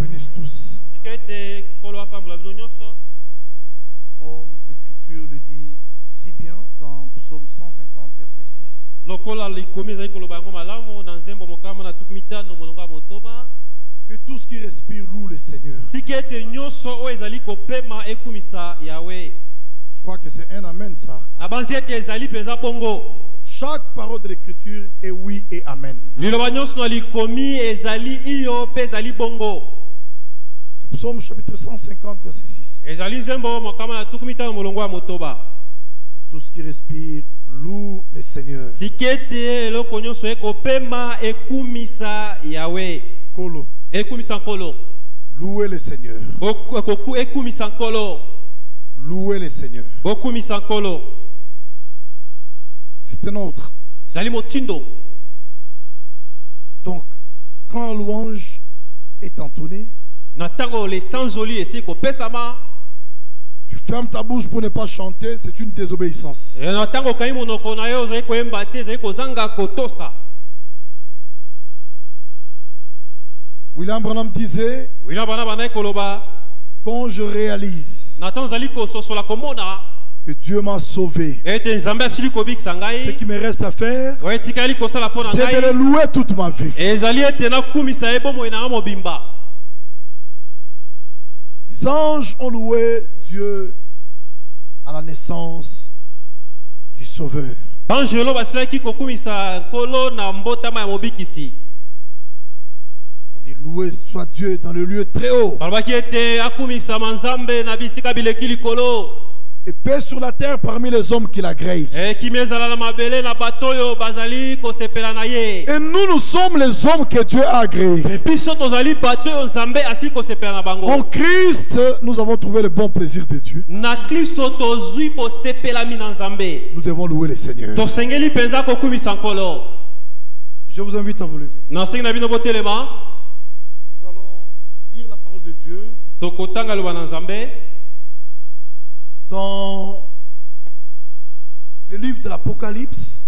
bénisse tous. Comme l'Écriture le dit si bien dans Psaume 150, verset 6. lokola likomi ezali koloba yango malamu na nzembo mokama na tuku mitano molongo ya motoba Que tout ce qui respire loue le Seigneur. Je crois que c'est un amen ça. Chaque parole de l'Écriture est oui et amen. Psaume chapitre 150, verset 6. ezali nzembo mokama na tuku mitano molongo ya motoba Et tout ce qui respire loue le Seigneur. Kolo, louez le Seigneur. Louez le Seigneur. C'est un autre. Donc, quand la louange est entonnée, tu fermes ta bouche pour ne pas chanter, c'est une désobéissance. e, kotosa William Branham disait, quand je réalise que Dieu m'a sauvé, kobikisa ce qui me reste à faire, c'est de le louer toute ma vie. Les anges ont loué Dieu à la naissance du Sauveur. On dit loué soit Dieu dans le lieu très haut et paix sur la terre parmi les hommes qui ye Et nous, nous sommes les hommes que Dieu a agréés. En Christ, nous avons trouvé le bon plaisir de Dieu. Nous devons louer le Seigneur. Je vous invite à vous lever. Nous allons lire la parole de Dieu tokotanga loba na nzambe dans le livre de l'Apocalypse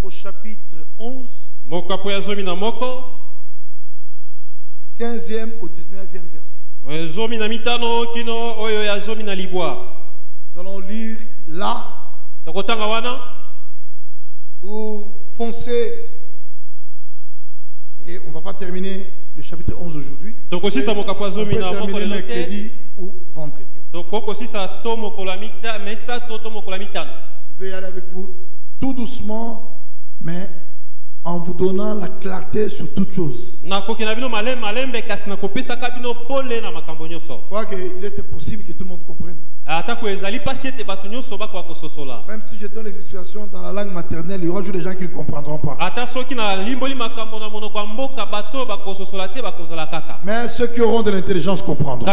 au chapitre 11, mokapo ya zomi na moko. du 15e au 19e verset. Nous allons lire là. Pour foncer. Et on ne va pas terminer le chapitre 11 aujourd'hui. tokosisa mokapo ya On zomi peut na moko terminer lelo te mercredi ou vendredi. tokokosisa to mokolo ya mita- misato to mokolo ya mitano Je vais aller avec vous tout doucement, mais en vous donnant la clarté sur nyonso Je crois qu'il était possible que tout le monde comprenne. kososola Même si je donne les explications dans la langue maternelle, il y aura toujours des gens qui ne comprendront pas. Mais ceux qui auront de l'intelligence comprendront.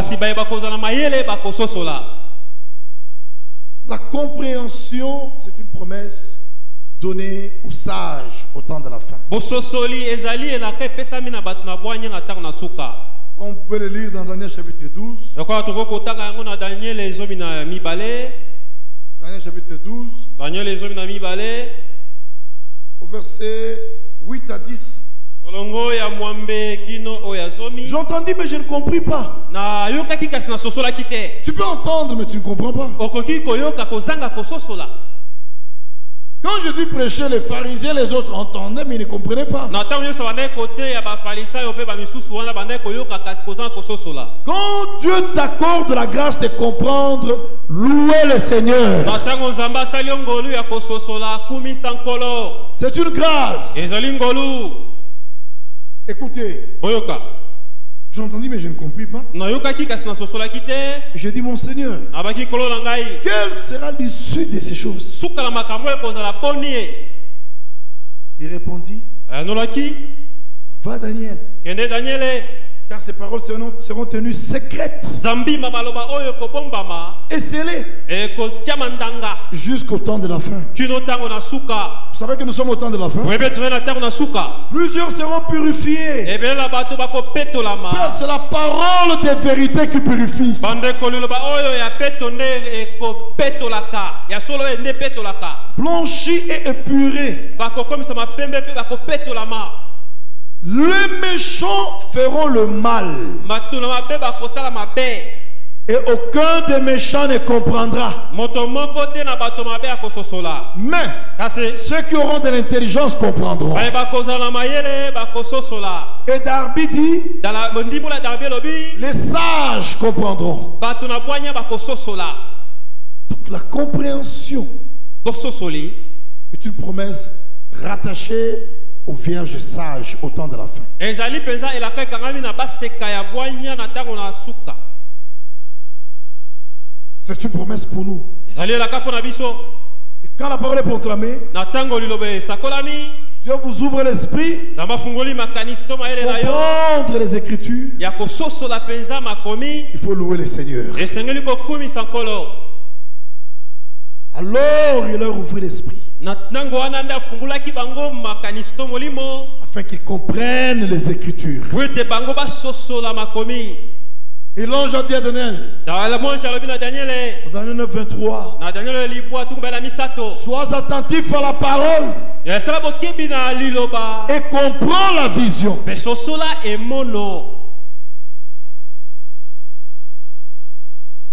La compréhension, c'est une promesse donnée aux sages au temps de la fin. On pouvait le lire dans Daniel chapitre 12. lokola tokoki kotanga yango na daniele ezomi na mibale Daniel chapitre 12, daniele ezomi na mibale au verset 8 à 10. molongo ya mwambe kino oyo ya zomi J'entendis, mais je ne compris pas. Tu peux entendre, mais tu ne comprends pas. Quand Jésus prêchait, les pharisiens, les autres entendaient, mais ils ne comprenaient pas. Quand Dieu t'accorde la grâce de comprendre, louez le Seigneur. C'est une grâce. Écoutez, boyoka j'entendis, mais je ne compris pas. J'ai dit, mon Seigneur, quelle sera l'issue de ces choses? Ye Il répondit, va Daniel, daniele car ces paroles seront, seront tenues secrètes. Et scellées. Jusqu'au temps de la fin. Vous savez que nous sommes au temps de la fin. Plusieurs seront purifiés. bato Frère, C'est la parole de vérité qui purifie. epetolaka Blanchi et épuré. Les méchants feront le mal et aucun des méchants ne comprendra. Mais ceux qui auront de l'intelligence comprendront. Et Darby dit, les sages comprendront. Donc la compréhension est une promesse rattachée aux vierges sages au temps de la fin. ezali mpenza elaka ekangami na baseka ya bwanya na ntango na suka C'est une promesse pour nous. Et quand la parole est proclamée, Dieu vous ouvre l'esprit, yo comprendre les Écritures. Il faut louer le Seigneur. Alors il leur ouvrit l'esprit afin qu'ils comprennent les Écritures. Et l'ange a dit à Daniel, dans Daniel 9, 23, na daniele libwa tukumbela misato Sois attentif à la parole et comprends la vision.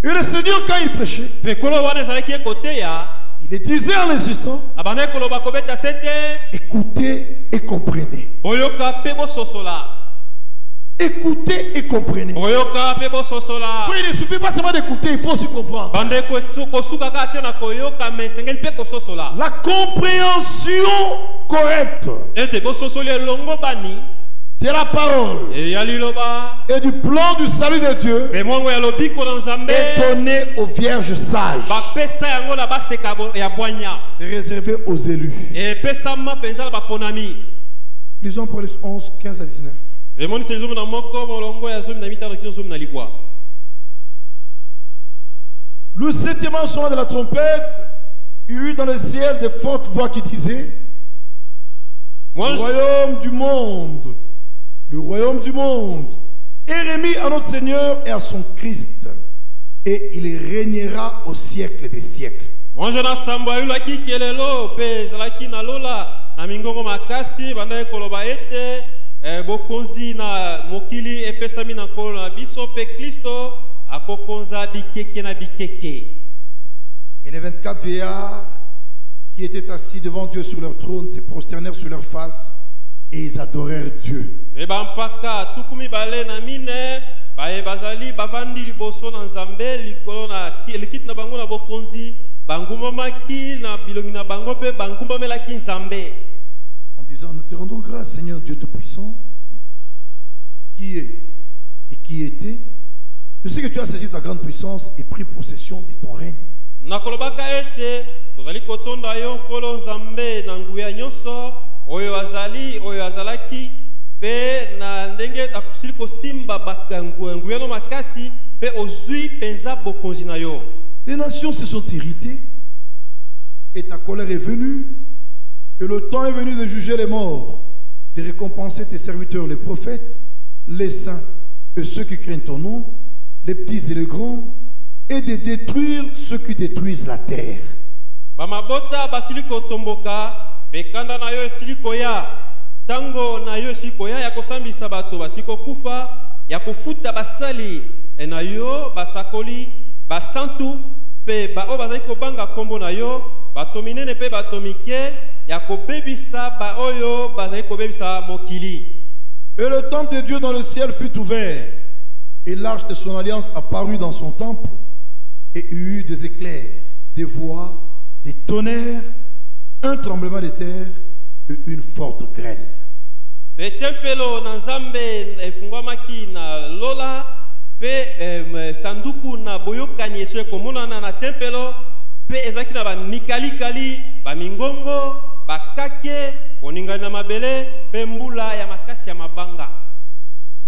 Et le Seigneur, quand il prêchait, ekoteya il disait en insistant, te écoutez et comprenez. Écoutez et comprenez. Frère, il ne suffit pas seulement d'écouter, il faut aussi comprendre. La compréhension correcte de la parole et du plan du salut de Dieu est donné aux vierges sages. C'est réservé aux élus. Lisons Proverbes 11, 15 à 19. Emonisi zomi na moko molongo ya zomi na mitano kino zomi na libwa Le septième sonnement de la trompette, il y eut dans le ciel de fortes voix qui disaient Le royaume du monde, le royaume du monde est remis à notre Seigneur et à son Christ, et il régnera au siècle des siècles. mwanzo na sambo ayulaki kelelo mpe ezalaki na lola na mingongo makasi bandaki koloba ete eh, bokonzi na mokili epesami na nkolo na biso mpe kristo akokonza bikeke na bikeke Et les 24 vieillards qui étaient assis devant Dieu sur leur trône se prosternèrent sur leur face et ils adorèrent Dieu. mpe bampaka tuku mibale na mine baye bazali bavandi liboso na nzambe likolo na ki- likiti na bango na bokonzi bangumbamaki na bilongi na bango mpe bangumbamelaki nzambe en disant Nous te rendons grâce, Seigneur Dieu Tout-Puissant, qui est et qui était. Je sais que tu as saisi ta grande puissance et pris possession de ton règne. nakolobaka ete tozali kotonda yo nkolo nzambe na nguya nyonso oyo azali oyo azalaki mpe na ndenge akosili kosimba baka- ngu- nguyano makasi mpe ozwi mpenza bokonzi na yo Les nations se sont irritées et ta colère est venue. Et le temps est venu de juger les morts, de récompenser tes serviteurs, les prophètes, les saints et ceux qui craignent ton nom, les petits et les grands, et de détruire ceux qui détruisent la terre. bamabota basili kotomboka mpe kanda na yo esili koya ntango na yo esili koya ya kosambisa bato basili kokufa ya kofuta basali e na yo basakoli basantu mpe baoyo bazali kobanga nkombo na yo bato minene mpe bato mike ya kobebisa baoyo bazali kobebisa mokili Et le temple de Dieu dans le ciel fut ouvert, et l'arche de son alliance apparut dans son temple, et il y eut des éclairs, des voix, des tonnerres, un tremblement de terre et une forte grêle. mpe tempelo na nzambe efungwamaki na lola mpe em, sanduku na boyokani eso ekomonana na tempelo mpe ezalaki na bamikalikali bamingongo bakake koningani na mabele mpe mbula ya makasi ya mabanga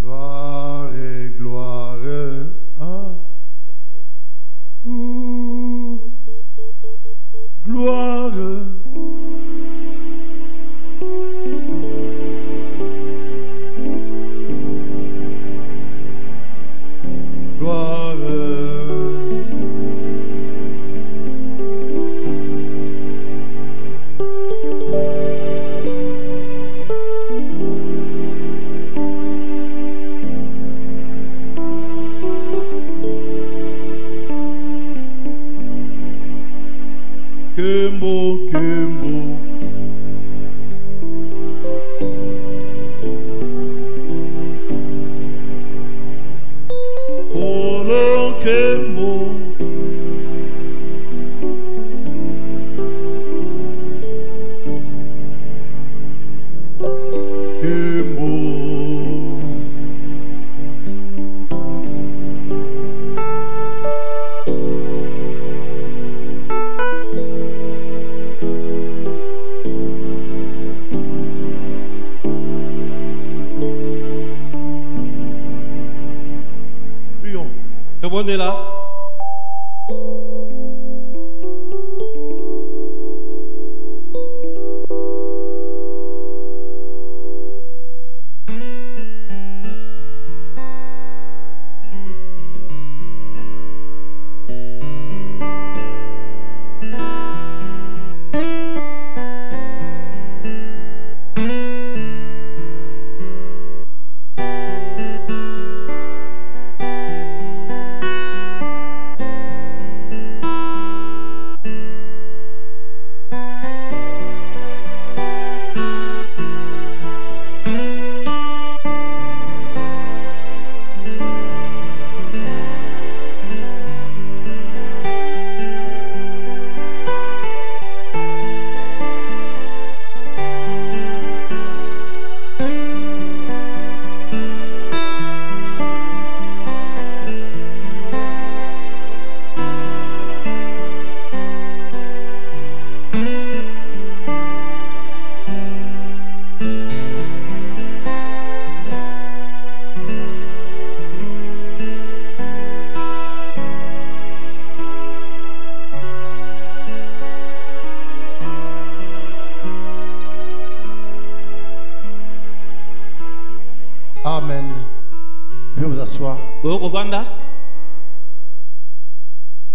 Gloire gloire.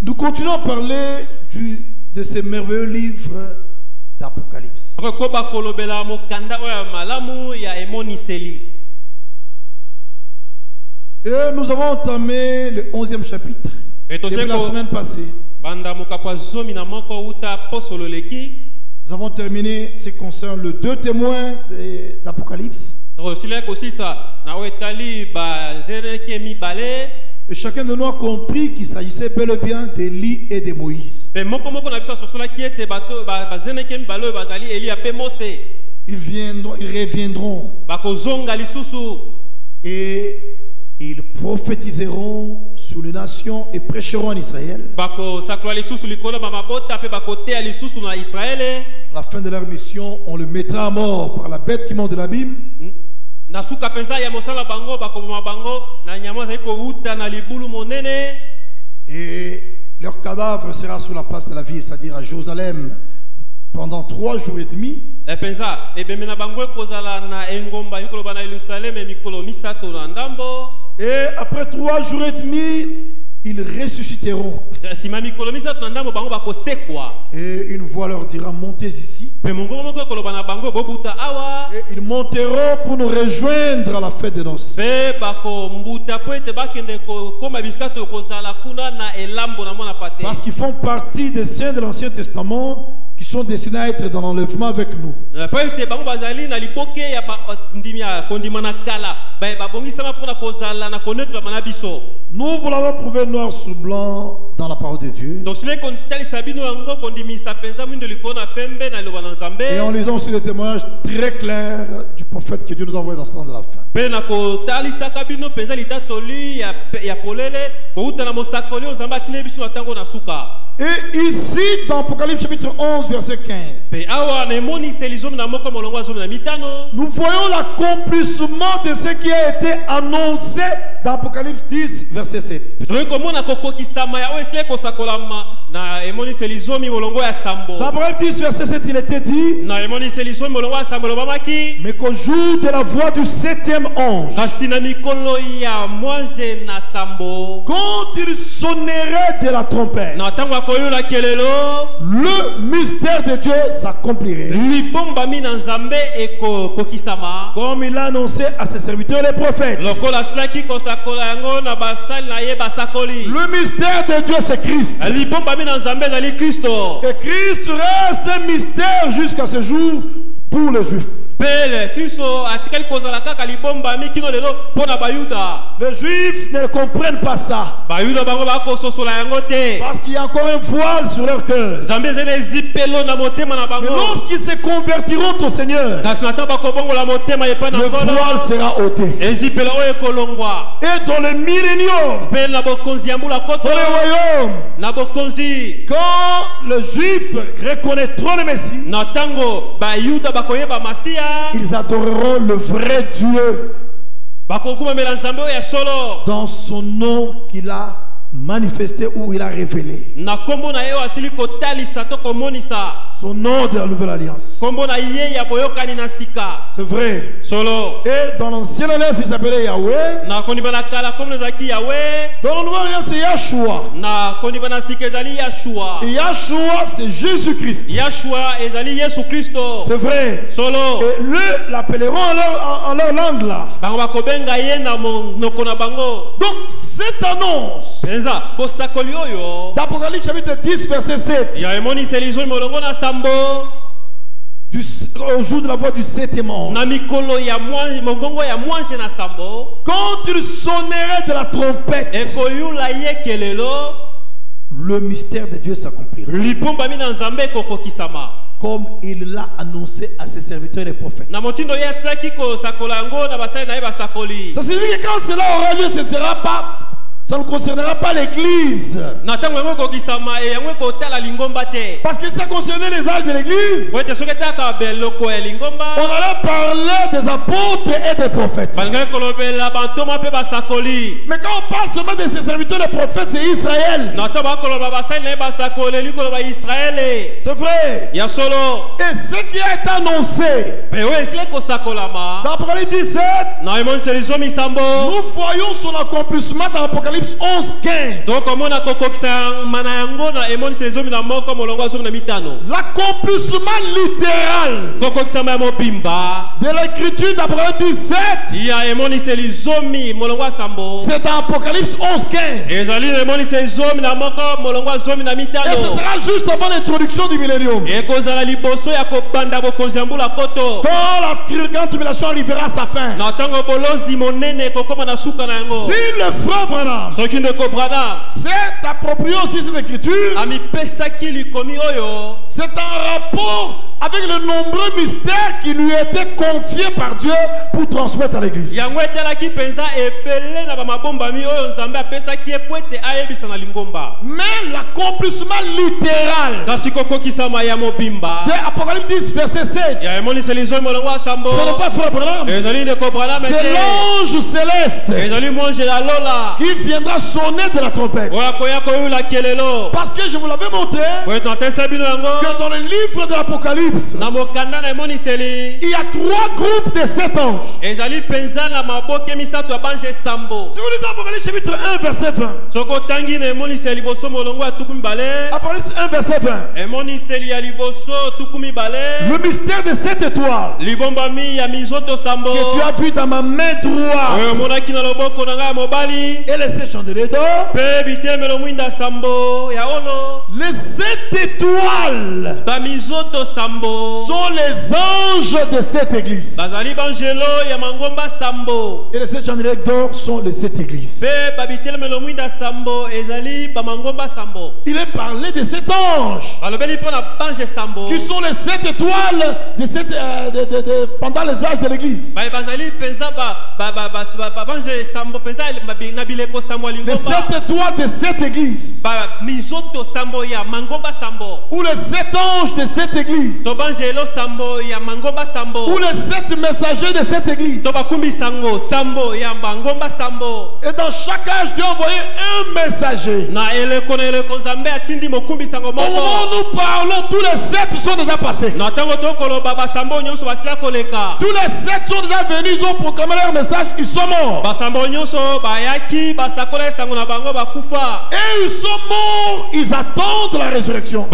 Nous continuons à parler du, de ces merveilleux livres d'Apocalypse. Et nous avons entamé le 11e chapitre depuis la semaine passée. Nous avons terminé ce qui concerne le deux témoins d'Apocalypse. Et chacun de nous a compris qu'il s'agissait bel et bien d'Élie et de Moïse. Ils, viendront, ils reviendront et ils prophétiseront sur les nations et prêcheront en Israël. À la fin de leur mission, on le mettra à mort par la bête qui monte de l'abîme. Na suka mpenza ya mosala bango bakoboma bango na nyama azali kowuta na libulu monene Et leur cadavre sera sur la place de la ville, c'est-à-dire à Jérusalem, pendant trois jours et demi. Eh, mpenza ebembe na bango ekozala na engomba mikolo na yerusaleme mikolo misato na ndambo Et après trois jours et demi, ils ressusciteront. Eh, Et une voix leur dira, montez ici. Et ils monteront pour nous rejoindre à la fête des noces. Parce qu'ils font partie des saints de l'Ancien Testament qui sont destinés à être dans l'enlèvement avec nous. Na biso Nous vous l'avons prouvé noir sur blanc dans la parole de Dieu. Et en lisant aussi le témoignage très clair du prophète que Dieu nous a envoyé dans ce temps de la fin. Et ici, dans Apocalypse chapitre 11, verset 15, mpe awa na emoniseli zomi na moko molongo ya zomi na mitano. nous voyons l'accomplissement de ce qui a été annoncé dans Apocalypse 10, verset 7. tokoki komona kokokisama ya oyo esili kosakolama na emoniseli zomi molongo ya sambo. Dans Apocalypse 10, verset 7, il était dit elobamaki Mais qu'au jour de la voix du septième ange, quand il sonnerait de la trompette, le mystère de Dieu s'accomplirait. Comme il l'a annoncé à ses serviteurs les prophètes. Le mystère de Dieu, c'est Christ. Et Christ reste un mystère jusqu'à ce jour pour les Juifs. Les Juifs ne comprennent pas ça. Parce qu'il y a encore un voile sur leur cœur. Mais lorsqu'ils se convertiront au Seigneur, le voile sera ôté. Et dans le millénium, dans le royaume, quand les Juifs reconnaîtront le Messie, ils adoreront le vrai Dieu dans son nom qu'il a manifesté ou il a révélé. Son nom de la nouvelle alliance. C'est vrai. solo Et dans l'ancienne alliance, il s'appelait Yahweh. Dans la nouvelle alliance, c'est Yahshua. Et Yahshua, c'est Jésus-Christ. C'est vrai. solo Et le l'appelleront en leur, en- leur langue là. Donc, cette annonce d'Apocalypse chapitre 10, verset 7, du, au jour de la voix du septième ange, quand il sonnerait de la trompette, le mystère de Dieu s'accomplira. Comme il l'a annoncé à ses serviteurs les prophètes. Ça signifie que quand cela aura lieu, ce ne sera pas, ça ne concernera pas l'église. Parce que ça concernait les âges de l'église. On allait parler des apôtres et des prophètes. Mais quand on parle seulement de ses serviteurs, les prophètes, c'est Israël. C'est vrai. Et ce qui a été annoncé dans Apocalypse 17, na emoniseli zo misambo nous voyons son accomplissement dans Apocalypse 11, 15. tokomona kokokisa mana yango na emoniseli zomi na moko molongo ya zomi na mitano L'accomplissement littéral de l'écriture d'Apocalypse 17, ya emoniseli zomi molongo ya sambo c'est dans Apocalypse 11, 15. ezali na emoniseli zomi na moko molongo ya zomi na Et ce sera juste avant l'introduction du millénium. Quand la grande tribulation arrivera à sa fin. Si le frère Branham s'est approprié aussi cette écriture, oyo c'est en rapport avec le nombreux mystères qui lui étaient confiés par Dieu pour transmettre à l'église. Mais l'accomplissement littéral de Apocalypse 10, verset 7, ya emoniseli zomi molongo ya sambo. ce n'est pas frère Branham, c'est l'ange céleste qui viendra sonner de la trompette. Parce que je vous l'avais montré que dans le livre de l'Apocalypse, il y a trois groupes de sept anges. Si vous lisez Apocalypse chapitre 1, verset 20, soki otangi na emoniseli liboso molongo ya tuku mibale. Apocalypse 1, verset 20, emoniseli ya liboso tuku mibale. Le mystère de cette étoile que tu as vu dans ma main droite. Et les mpe bitelemelo mwinda sambo ya olo les sept étoiles sambo. sont les anges de cette église. bazali banjelo ya mangomba sambo. Et les sept chandeliers d'or sont les sept églises. mpe babitelemelo mwinda sambo ezali bamangomba sambo. Il est parlé de sept anges balobeli mpo na bange sambo. qui sont les sept étoiles de cette, euh, de- de- de- pendant les âges de l'église. Bazali mpenza babange sambo mpenza na bileko lingomba sept étoiles de cette église. Ou les sept anges de cette église. Ou les sept messagers de cette église. Et dans chaque âge, Dieu a envoyé un messager. Au moment où nous parlons, tous les sept sont déjà passés. Tous les sept sont déjà venus, ils ont proclamé leur message, ils sont morts. Et ils sont morts, ils attendent la résurrection.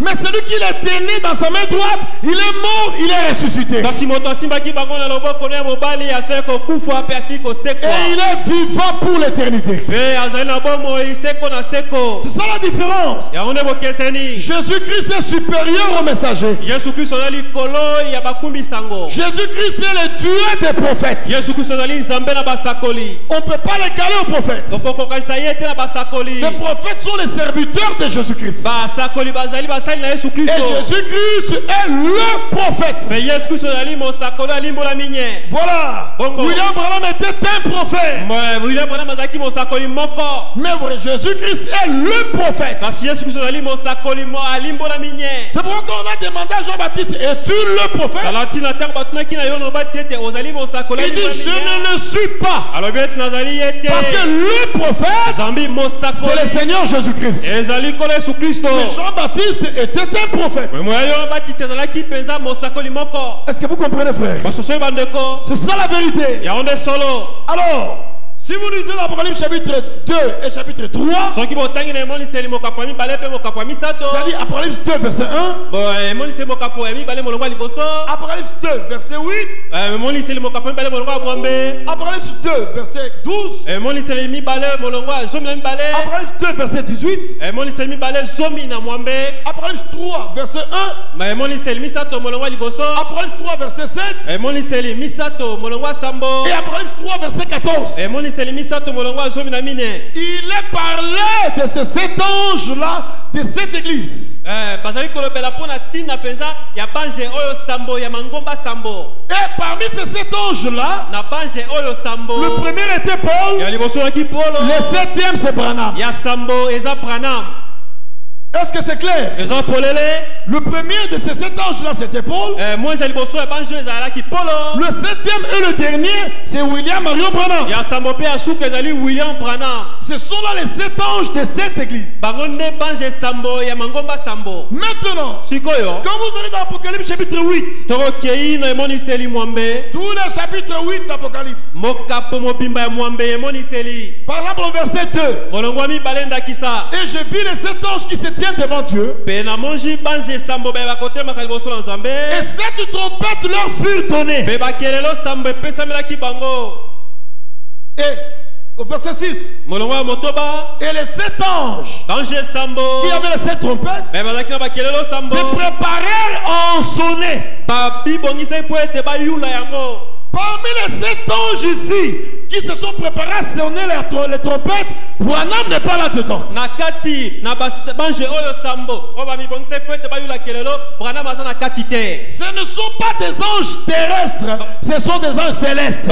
Mais celui qui les tenait dans sa main droite, il est mort, il est ressuscité. Et il est vivant pour l'éternité. C'est ça la différence. Jésus-Christ est supérieur au messager. Jésus-Christ est le Dieu des prophètes. On ne peut pas l'égaler aux prophètes. Les prophètes sont les serviteurs de Jésus-Christ. Et Jésus-Christ est le prophète. Voilà. William Branham était un prophète. Mais Jésus-Christ est le prophète. C'est pourquoi on a demandé à Jean-Baptiste, es-tu le prophète? Il dit, je ne le suis pas. Parce que le prophète, c'est le Seigneur Jésus-Christ. Jean-Baptiste était un prophète. Est-ce que vous comprenez, frère? C'est ça la vérité. Alors, si vous lisez l'Apocalypse chapitre 2 et chapitre 3, soki botangi na emoniseli mokapo ya mibale mpe mokapo ya misato c'est-à-dire Apocalypse 2, verset 1, Bo, emoniseli mokapo ya mibale molongo ya liboso Apocalypse 2, verset 8, Eh, emoniseli mokapo ya mibale molongo ya mwambe Apocalypse 2, verset 12, emoniseli mibale molongo ya zomi na mibale Apocalypse 2, verset 18, emoniseli mibale zomi na mwambe Apocalypse 3, verset 1, Ma emoniseli misato molongo ya liboso Apocalypse 3, verset 7, emoniseli misato molongo ya sambo et Apocalypse 3, verset 14. Mine Il est parlé de ces sept anges-là, de cette église. Sambo Et parmi ces sept anges-là, le premier était Paul, polo le septième c'est Branham. ya sambo eza branam Est-ce que c'est clair? Le premier de ces sept anges-là, c'était Paul. polo Le septième et le dernier, c'est William Marion Branham. Ce sont là les sept anges de cette église. Maintenant, quand vous allez dans Apocalypse chapitre 8, tokokei na emoniseli mwambe. tous les chapitres 8 d'Apocalypse, mokapo mobimba ya mwambe emoniseli par exemple au verset 2, molongo ya mibale ndakisa et je vis les sept anges qui se tiennent devant Dieu, et sept trompettes leur sambo epesamelaki bango Et au verset 6, molongo ya motoba. et les sept anges qui avaient les sept trompettes se préparèrent à en sonner. Parmi les sept anges ici qui se sont préparés à sonner les, tro- les trompettes, Branham n'est pas là-dedans. Ce ne sont pas des anges terrestres, ce sont des anges célestes.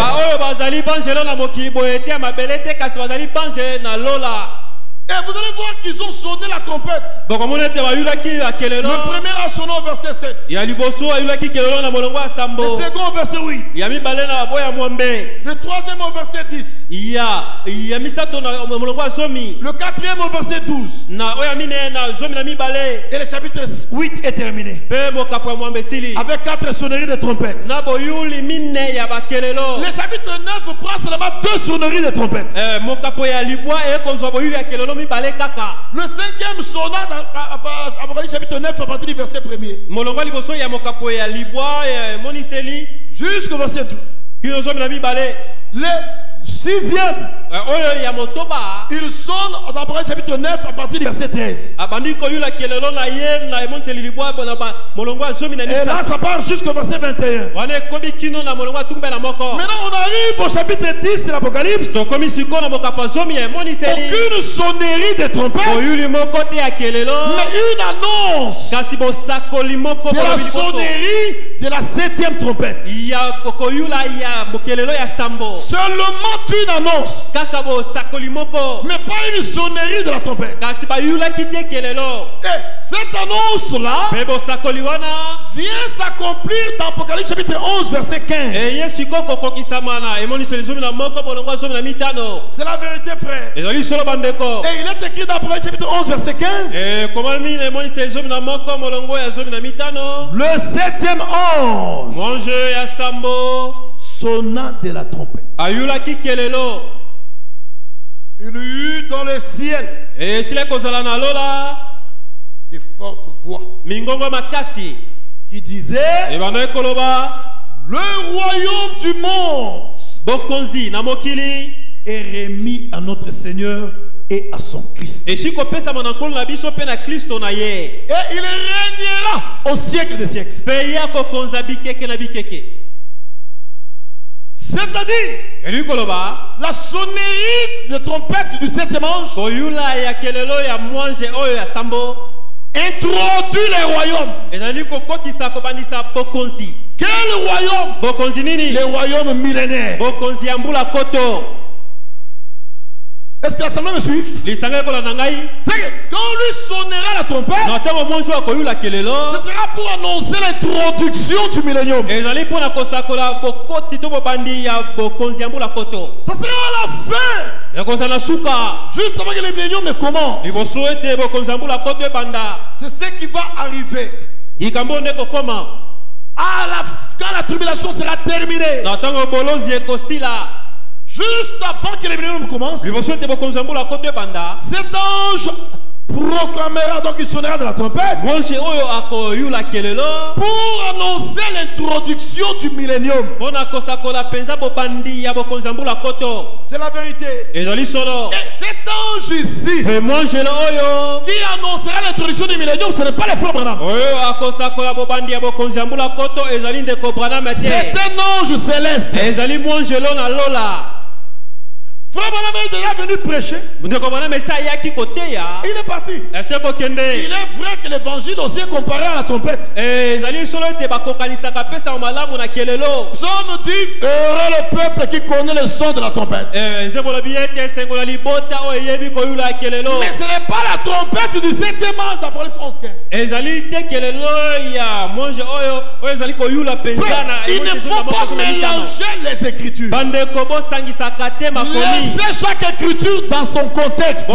Et vous allez voir qu'ils ont sonné la trompette. Le premier a sonné au verset 7. ya liboso ayulaki kelelo na molongo ya Le second au verset 8. ya mibale na boya mwambe Le troisième au verset 10. ya ya misato na molongo ya zomi Le quatrième au verset 12. na oyo ya mine na zomi na mibale Et le chapitre 8 est terminé. esili Avec quatre sonneries de bakelelo Le chapitre 9 prend seulement deux sonneries de trompettes. Le cinquième sonna dans Apocalypse chapitre 9 à partir du verset 1er. molongo ya liboso ya mokapo ya libwa ya emoniseli Jusqu'au verset 12. kino sixième, oyo ya motoba il sonne dans Apocalypse chapitre 9 à partir du verset 13. abandi koyula kelelo na ye na emoniseli libwa na ba- molongo ya zomi na Et là, ça part jusqu'au verset 21. wana ekomi kino na molongo ya tukumbela moko Maintenant, on arrive au chapitre 10 de l'Apocalypse. Aucune sonnerie de trompette, mais une annonce. De la sonnerie de la septième trompette. ya une annonce, mais pas une sonnerie de la trompette. Et cette annonce-là vient s'accomplir dans Apocalypse chapitre 11, verset 15. eye sikoyo kokokisama na emoniseli zomi na moko molongo ya zomi na mitano. C'est la vérité, frère. Et il est écrit dans Apocalypse chapitre 11, verset 15. ekomami na emoniseli zomi na moko molongo ya zomi na mitano. Le septième ange sonna de la trompette. Il y eut dans le ciel. Esili kozala na lola de fortes voix. Qui disaient koloba Le royaume du monde. Est remis à notre Seigneur et à son Christ. Et na ye. Il régnera au siècle des siècles. mpe ye akokonza bikeke na bikeke C'est-à-dire, la sonnerie de trompette du septième ange. Introduit les royaumes. Quel royaume? Les royaumes millénaires. bokonzi ya mbula koto Est-ce que l'assemblée me suit? C'est que quand lui sonnera la trompette, ce sera pour annoncer l'introduction du millénium. Ça sera à la fin, juste avant que le millénium ne commence. C'est ce qui va arriver. À la, quand la tribulation sera terminée, juste avant que le millénium commence, cet ange proclamera, donc il sonnera de la trompette, pour annoncer l'introduction du millénium. C'est la vérité. Et cet ange ici, oyo qui annoncera l'introduction du millénium, ce n'est pas les frères Branham. C'est un ange céleste. ezali mwangelo na lola Frère Branham est déjà venu prêcher. Il est parti. Il est vrai que l'évangile aussi est comparé à la trompette. Eh, ezali solo ete bakokanisaka pesaka malamu na kelelo Psaume dit Heureux le peuple qui connaît le son de la trompette. Eh, kelelo Mais ce n'est pas la trompette du septième ange d'Apocalypse 11 15. ezali te kelelo ya monge oyo oyo ezali koyula mpenza Frère, il ne faut pas mélanger les écritures. Laissez chaque écriture dans son contexte.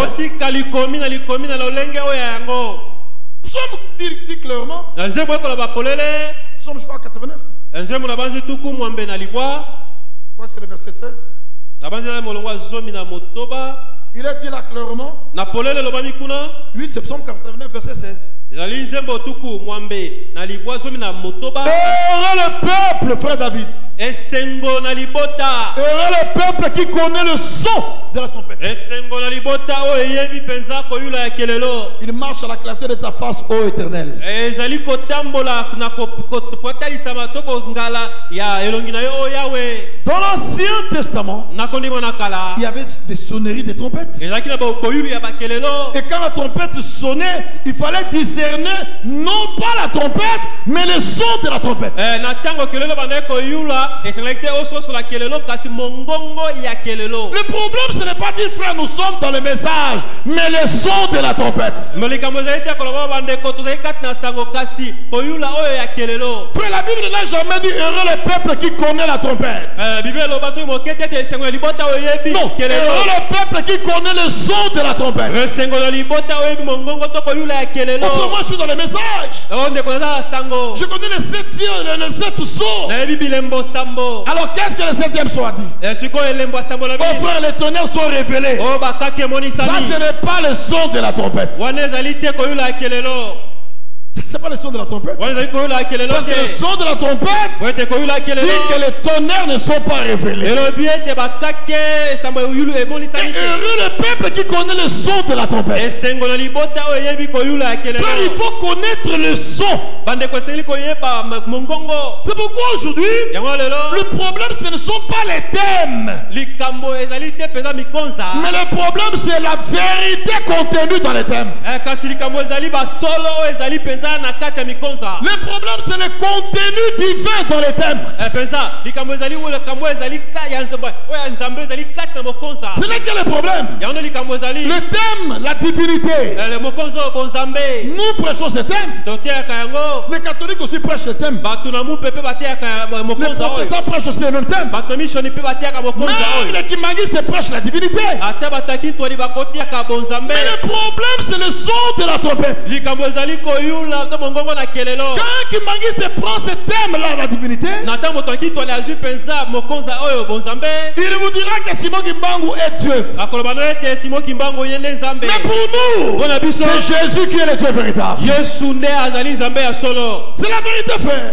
Psaume dit, dit clairement, Psaume je crois 89, nzembo na banzi tuku mwambe na libwa je crois que c'est le verset 16. na banzi na molongo ya zomi na motoba. Il est dit là clairement, oui, c'est Psaume 89, verset 16. Ezali nzembo tuku mwambe na libwa zomi na motoba Heureux le peuple, frère David. esengo na libota Heureux le peuple qui connaît le son de la trompette. esengo na libota oyo eyebi mpenza koyula ya kelelo Il marche à la clarté de ta face, ô éternel. ezali kotambola na ko- ko- kotalisama to kongala ya elongi na yo oyo yawe Dans l'Ancien Testament, na kondima na kala il y avait des sonneries de trompettes. ezalaki na bo- boyulu ya bakelelo Et quand la trompette sonnait, il fallait discerner non pas la trompette, mais le son de la trompette. Eh, Le problème, ce n'est pas dire, frère, nous sommes dans le message, mais le son de la trompette. Frère, la Bible n'a jamais dit heureux le peuple qui connaît la trompette. Eh, Non, heureux le peuple qui connaît le son de la trompette. na moi, je suis dans le message. oyo ndeko naza na sango Je connais les sept, le, le sept sons. nayebi bilembo sambo Alors, qu'est-ce que le septième son a dit? Eh, Oh, bino frère, les tonnerres sont révélés. bakaki Ça, ce n'est pas le son de la trompette. C'est pas le son de la trompette. Parce que le son de la trompette dit que les tonnerres ne sont pas révélés. Et heureux le peuple qui connaît le son de la trompette. Frère, il faut connaître le son. C'est pourquoi aujourd'hui, le problème, ce ne sont pas les thèmes. Mais le problème, c'est la vérité contenue dans les thèmes. Le problème, c'est le contenu divin dans les thèmes. Eh, mokonza Ce n'est que le problème. Le thème, la divinité. Eh, Nous prêchons ce thème. Les catholiques aussi prêchent ce thème. Les protestants prêchent aussi le même thème. Même les kimangistes prêchent la divinité. Mais le problème, c'est le son de la trompette. Quand un kimbangiste prend ce thème-là, la divinité, il vous dira que Simon Kimbangu est Dieu. Mais pour nous, c'est Jésus qui est le Dieu véritable. C'est la vérité, frère.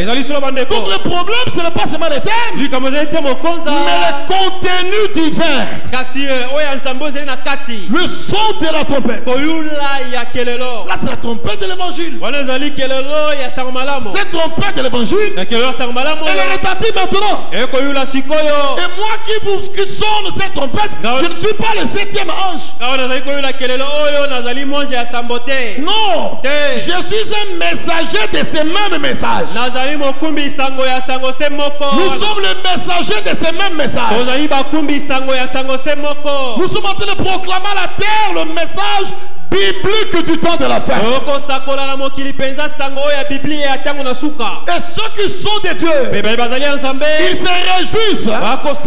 Donc le problème, ce n'est pas seulement le thème, likambo ezali te mokonza mais le contenu na kati Le son de la trompette. Là, c'est la trompette de l'évangile. Cette trompette de l'évangile, elle est retentie maintenant. Et moi qui, vous, qui sonne cette trompette, je ne suis pas le septième ange. Non. Je suis un messager de ce même message. nazali mokumbi sango ya sango se moko Nous sommes les messagers de ce même message. tozali bakumbi sango ya sango se moko Nous sommes en train de proclamer à la terre le message biblique du temps de la fin. Et ceux qui sont de Dieu, mpe baye bazali ya nzambe. ils se réjouissent hein, parce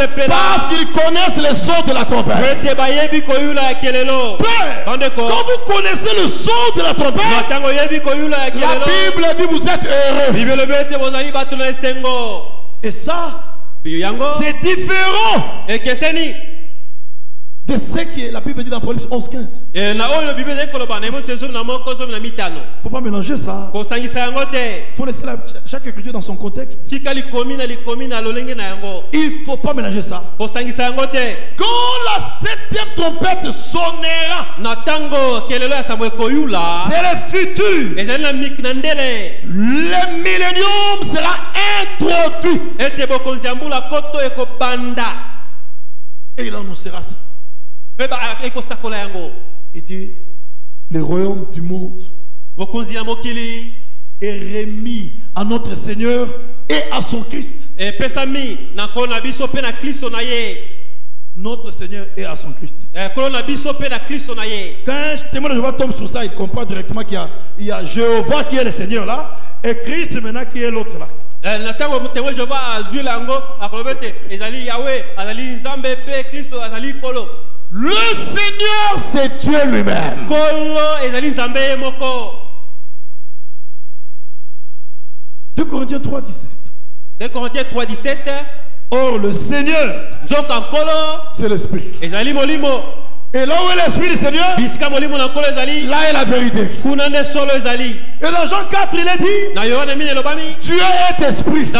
qu'ils connaissent le son de la trompette. Frère, quand vous connaissez le son de la trompette, la Bible dit vous êtes heureux. Et ça, c'est différent de ce que la Bible dit dans Proverbe 11, 15. Eh, na oyo bible ezali koloba na ebonisi zomi na moko zomi na mitano Il ne faut pas mélanger ça. Il faut laisser la- chaque écriture dans son contexte. Il ne faut pas mélanger ça. Quand la septième trompette sonnera, c'est le futur. Le millénium sera introduit. Et il annoncera ça. mpe ba- ekosakola yango Il dit, le royaume du monde est remis à notre Seigneur et à son Christ. Notre Seigneur et à son Christ. Ye Quand un témoin de Jéhovah tombe sur ça, il comprend directement qu'il y y a Jéhovah qui est le Seigneur là, et Christ maintenant qui est l'autre là. Le Seigneur, c'est Dieu lui-même. 2 Corinthiens 3, 17. 2 Corinthiens 3 17 Or, le Seigneur, c'est l'Esprit. Et là où est l'Esprit du Seigneur, là est la vérité. Et dans Jean 4, il est dit, Dieu est esprit. 2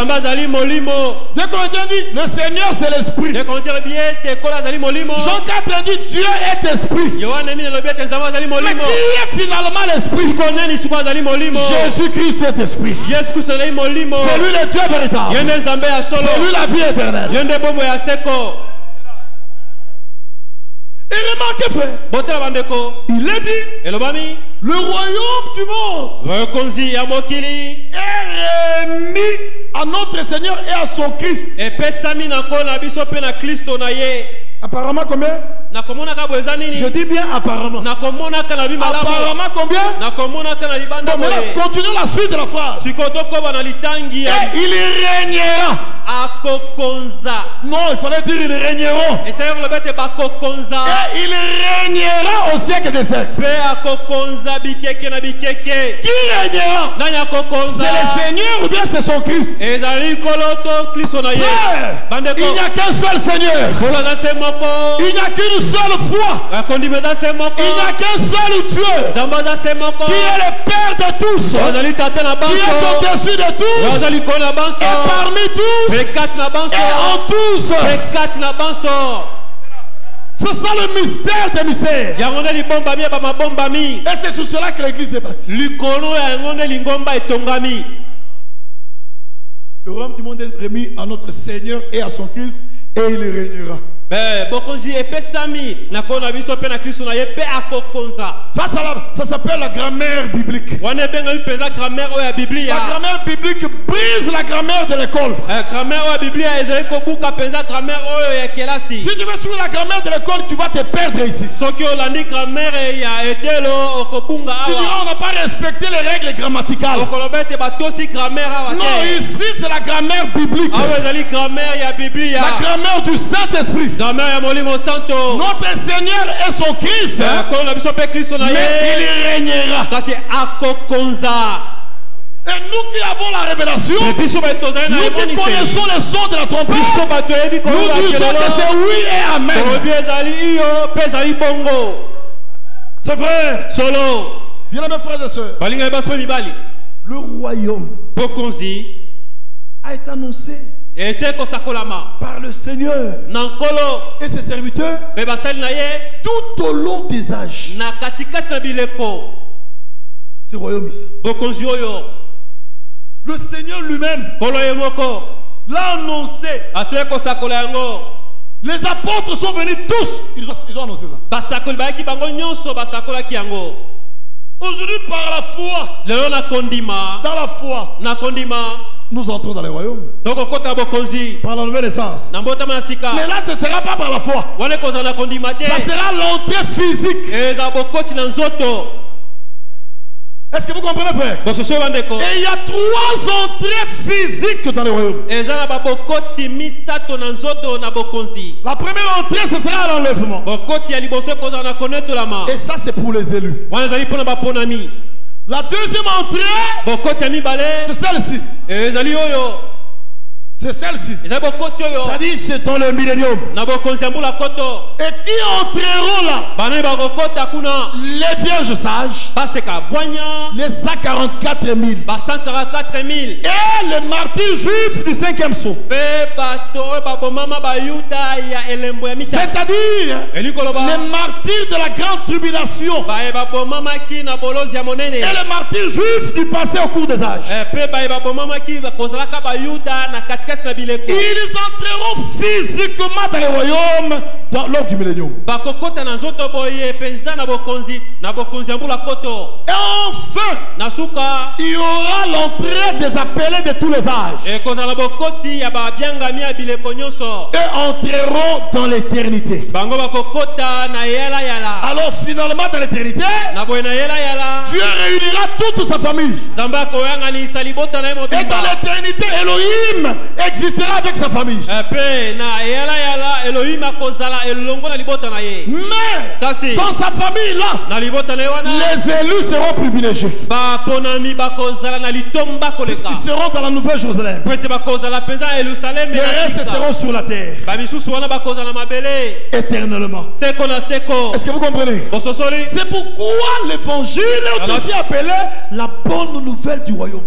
Corinthiens dit, le Seigneur c'est l'esprit. 2 Corinthiens elobi ete nkolo azali molimo Jean 4 dit, Dieu est esprit. Mais qui est finalement l'esprit? Jésus-Christ est esprit. C'est lui le Dieu véritable. C'est lui la vie éternelle. ye nde bombo ya seko Et remarquez frère, il est dit, le royaume du monde. Est remis à notre Seigneur et à son Christ. Apparemment combien? Je dis bien apparemment. Apparemment combien? Maintenant, continuons la suite de la phrase. Et il régnera. Non, il fallait dire ils régneront. Et il régnera au siècle des siècles. Qui régnera C'est le Seigneur ou bien c'est son Christ? Frère, il n'y a qu'un seul Seigneur. Il n'y a qu'une seule foi. Il n'y a qu'un seul Dieu qui est le Père de tous, qui est au-dessus de tous et parmi tous et en tous. C'est ça le mystère des mystères. Et c'est sur cela que l'Église est bâtie. Le royaume du monde est remis à notre Seigneur et à son Christ et il régnera. Bokonzi epesami na nkolo na biso mpe na kristo na ye mpe akokonza Ça, ça, la- ça s'appelle la grammaire biblique. wana ebengami mpenza grammaire oyo ya La grammaire biblique brise la grammaire de l'école. Eh, grammaire oyo ya biblia ezali kobuka mpenza grammaire oyo ya kelasi Si tu veux suivre la grammaire de l'école, tu vas te perdre ici. soki olandi grammaire ya etelo okobunga Tu diras, on n'a pas respecté les règles grammaticales. okoloba ete batosi grammaire awa Non, ici, c'est la grammaire biblique. awa ezali grammaire ya biblia La grammaire du Saint-Esprit. Notre Seigneur et son Christ, mais il régnera. Et nous qui avons la révélation, nous qui connaissons le son de la trompette, nous disons que c'est oui et amen. C'est vrai. solo. Bien aimés frères et sœurs, le royaume bokonzi a été annoncé par le Seigneur et ses serviteurs. Ye tout au long des âges. Ce royaume ici. Le Seigneur lui-même l'a annoncé. Les apôtres sont venus tous. Ils ont, ils ont annoncé ça. basakolaki yango Aujourd'hui, par la foi, dans la foi, nous entrons dans le royaume. Par la nouvelle naissance. Mais là, ce ne sera pas par la foi. Ça sera l'entrée physique. Est-ce que vous comprenez, frère? Et il y a trois entrées physiques dans le royaume. La première entrée, ce sera l'enlèvement. Et ça, c'est pour les élus. La deuxième entrée, c'est celle-ci. C'est celle-ci. C'est-à-dire, c'est dans le millénium. Et qui entreront là? Kuna Les vierges sages, bwanya les 144 000. ba 144 000 Et les martyrs juifs du cinquième saut. mitano C'est-à-dire, les martyrs de la grande tribulation. Et les martyrs juifs du passé au cours des âges. Ils entreront physiquement dans le royaume dans- lors du millénium. Et enfin, il y aura l'entrée des appelés de tous les âges. Et entreront dans l'éternité. Alors finalement, dans l'éternité, Dieu réunira toute sa famille. Et dans l'éternité, Elohim existera avec sa famille. Eh, Mais dans sa ye wana. les élus seront privilégiés. Ils seront dans la Nouvelle Jérusalem. Les restes seront sur la terre. Éternellement. Est-ce que vous comprenez? C'est pourquoi l'évangile est aussi appelé la bonne nouvelle du royaume.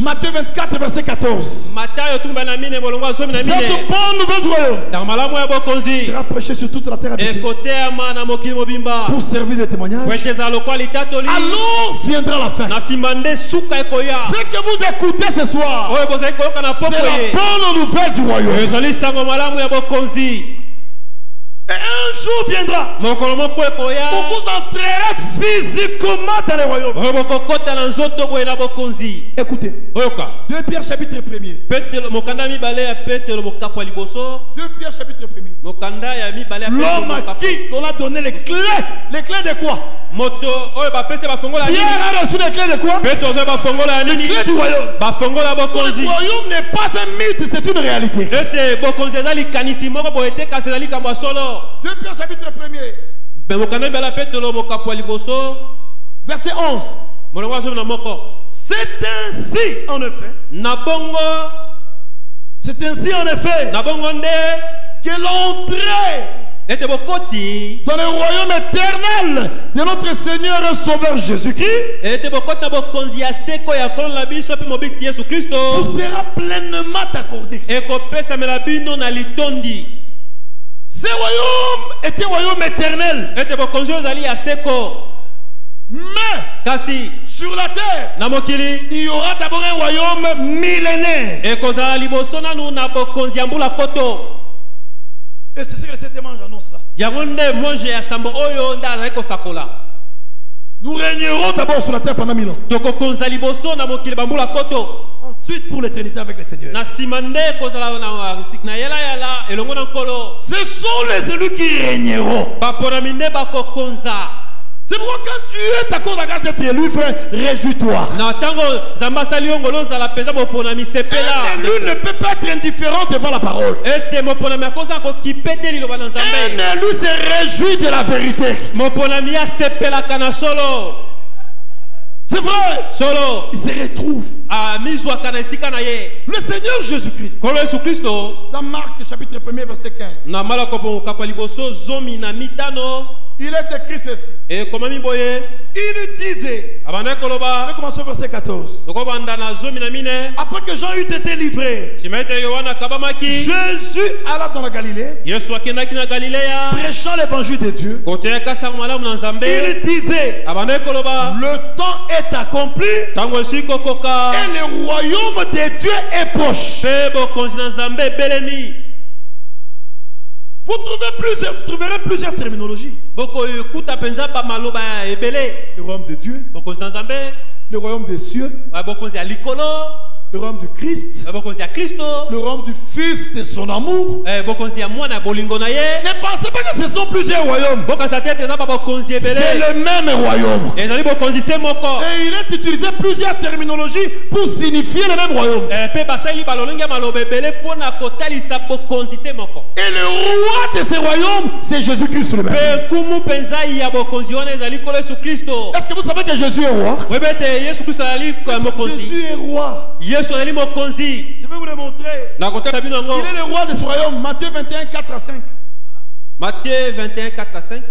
Matthieu 24, verset 14. matayo tumba na mine molongo ya zomi na mine Cette bonne nouvelle du royaume sango malamu ya bokonzi. Sera prêchée sur toute la terre habitée. Ekoteyama na mokili mobimba. Pour servir de po témoignage. ete ezala lokwa litatoli Alors viendra la fin. na nsima nde suka ekoya Ce que vous écoutez ce soir, oyo bozali koyoka na c'est poko la ye bonne nouvelle du royaume. ezali sango malamu ya bokonzi Et un jour viendra. Où vous entrerez physiquement dans le royaume. Écoutez, oyoka. 2 Pierre chapitre 1er. petelo mokanda mibale ya petelo mokapo ya liboso. 2 Pierre chapitre 1er. mokanda ya mibale ya petelo L'homme à qui on a donné les clés. Les clés de quoi? Pierre a reçu les clés de quoi? Les clés du royaume. Le royaume n'est pas un mythe, c'est une réalité. Ete bokonzi eza likanisi moko boye te kasi eza likambo ya solo 2 Pierre chapitre 1er, me mokanda mibale ya petelo mokapo ya liboso verset 11. molongo ya zomi na moko C'est ainsi, en effet, c'est ainsi en effet que l'entrée dans le royaume éternel de notre Seigneur et Sauveur Jésus-Christ. Vous sera pleinement accordé. Ce royaume est un royaume éternel. Mais kasi sur la terre, il y aura d'abord un royaume millénaire. Et c'est ce que le Saint-Émange annonce là. Nous régnerons d'abord sur la terre pendant mille ans. Pour l'éternité avec le Seigneur. Ce sont les élus qui régneront. C'est pourquoi quand Dieu t'accorde la grâce d'être élu, frère, réjouis-toi. Un élu ne peut pas être indifférent devant la parole. Un élu se réjouit de la vérité. moponami asepelaka na solo C'est vrai. solo Il se retrouve. ye Le Seigneur Jésus-Christ. kristo Dans Marc chapitre 1 verset 15. Il est écrit ceci. Il disait. koloba commencer au verset 14. tokobanda na zomi na mine Après que Jean eut été livré, Jésus alla dans la Galilée, prêchant l'évangile de Dieu. Il disait, abandaki koloba le temps est accompli et le royaume de Dieu est proche. mpe bokonzi na nzambe ebelemi Vous, trouvez plusieurs, vous trouverez plusieurs terminologies. Le royaume de Dieu, le royaume des cieux, le royaume du Christ, le royaume du Fils de son amour. eh, Ne pensez pas que ce sont plusieurs royaumes. C'est le même royaume. Et il a utilisé plusieurs terminologies pour signifier le même royaume. Eh, Et le roi de ce royaume, c'est Jésus-Christ lui-même. Est-ce que vous savez que Jésus est roi eh, Jésus est roi. Je vais vous le montrer. Il est le roi de ce royaume. Matthieu 21, 4 à 5. matthieu 21 4 à 5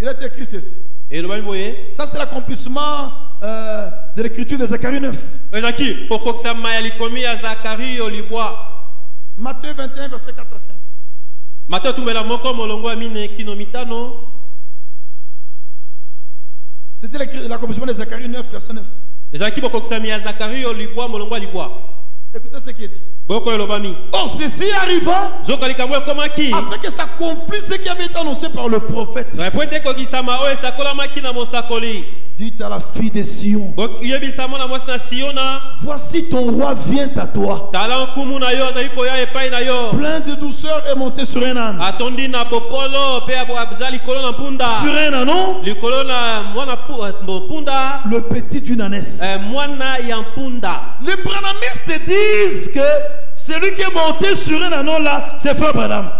Il est écrit ceci. boye Ça, c'était l'accomplissement euh, de l'écriture de Zacharie 9. ezalaki kokokisama ya likomi ya zakari olibwa Matthieu 21, verset 4 à 5. mateo tumela moko molongo ya mine kino mitano C'était l'accomplissement de Zacharie 9, verset 9. Ezalaki bokokisami ya zakari olibwa molongo ya libwa Écoutez ce qui est dit. Or, ceci arriva. Afin que s'accomplisse ce qui avait été annoncé par le prophète. Dites à la fille de Sion Voici ton roi vient à toi, plein de douceur et monté sur un âne. Sur un ânon, eh, le petit d'une ânesse. eh, Les branamistes disent que celui qui est monté sur un ânon là, c'est frère Branham.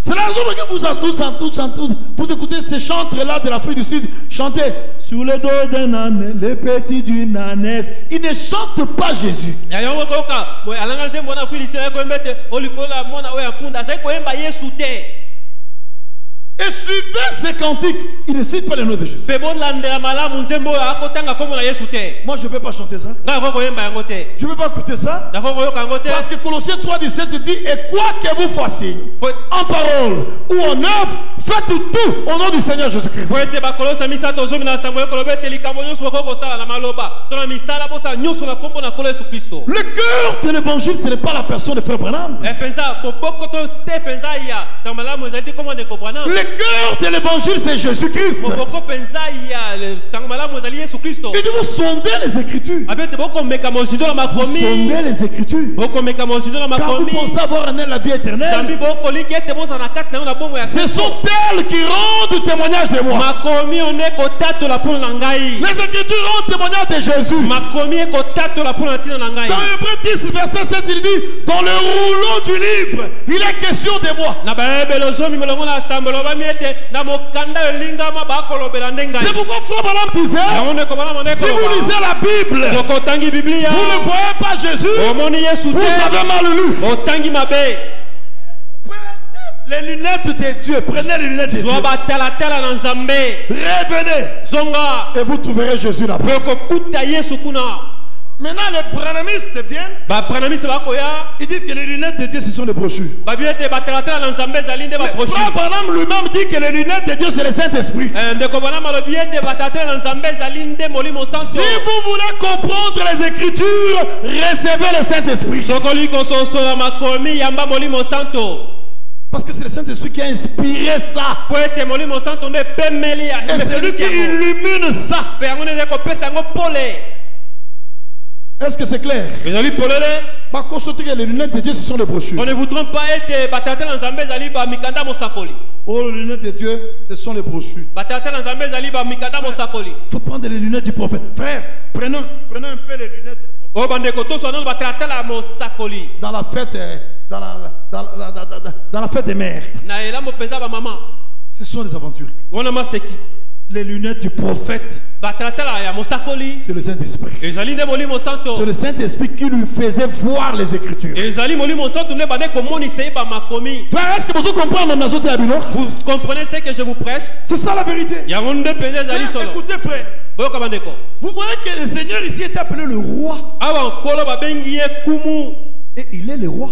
Eh, C'est la raison pour laquelle vous, nous vous écoutez ces chantres-là de l'Afrique du Sud chanter sur le dos d'un âne, le petit d'une ânesse. Ils ne chantent pas Jésus. Et suivez ces cantiques. Ils ne citent pas le nom de Jésus. Moi, je ne peux pas chanter ça. Je ne peux pas écouter ça. Parce que Colossiens 3, 17 dit Et quoi que vous fassiez, en parole ou en œuvre, faites tout au nom du Seigneur Jésus-Christ. Le cœur de l'évangile, ce n'est pas la personne de Frère Branham. Eh, Le cœur de l'évangile, c'est Jésus-Christ. Il dit Vous sondez les Écritures. na Vous sondez les Écritures. Car vous pensez avoir en elle la vie éternelle. Ce sont elles qui rendent témoignage de moi. Les Écritures rendent témoignage de Jésus. Dans Hébreu 10, verset 7, il dit Dans le rouleau du livre, il est question de moi. Ete na mokanda elingama bakolobela nde C'est ngai pourquoi Frère Balaam disait yango Si vous lisez la Bible, biblia. vous ne voyez pas Jésus, omoni yesu vous te avez mal lu. otangi mabe. Prenez les lunettes de Dieu, prenez les lunettes de Dieu. Revenez. Zonga. Et vous trouverez Jésus là-bas. Maintenant, les branamistes viennent, bakoya ils disent que les lunettes de Dieu, ce sont les brochures. Frère baprochi Branham lui-même dit que les lunettes de Dieu, c'est le Saint-Esprit. Molimo Si vous voulez comprendre les Écritures, recevez le Saint-Esprit. Parce que c'est le Saint-Esprit qui a inspiré ça. Et c'est lui qui illumine ça. mpe yango nde ezali kopesa yango pole Est-ce que c'est clair? Ezali polele Par contre, que les lunettes de Dieu, ce sont les brochures. on ne vous trompe pas ete batalatala na nzambe ezali bamikanda mosakoli Oh, les lunettes de Dieu, ce sont les brochures. batalatala na nzambe ezali bamikanda mosakoli Il faut prendre les lunettes du prophète. Frère, prenons, prenons un peu les lunettes du prophète. oyo bandeko toso nano batalatala ya mosakoli Dans la fête, euh, dans la, dans, la- dans- dans- dans- dans la fête des mères. na elambo mpenza bamama Ce sont des aventuriers. wana maseki Les lunettes du prophète, c'est le Saint-Esprit. C'est le Saint-Esprit qui lui faisait voir les Écritures. Frère, est-ce que vous comprenez vous comprenez ce que je vous prêche? C'est ça la vérité. Frère, écoutez, frère. Vous voyez que le Seigneur ici est appelé le roi. Et il est le roi.